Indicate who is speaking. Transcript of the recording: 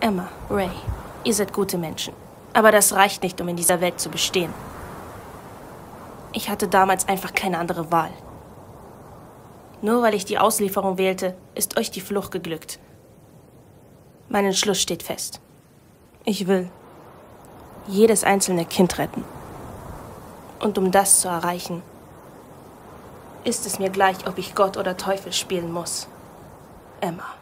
Speaker 1: Emma, Ray, ihr seid gute Menschen. Aber das reicht nicht, um in dieser Welt zu bestehen. Ich hatte damals einfach keine andere Wahl. Nur weil ich die Auslieferung wählte, ist euch die Flucht geglückt. Mein Entschluss steht fest. Ich will jedes einzelne Kind retten. Und um das zu erreichen, ist es mir gleich, ob ich Gott oder Teufel spielen muss. Emma.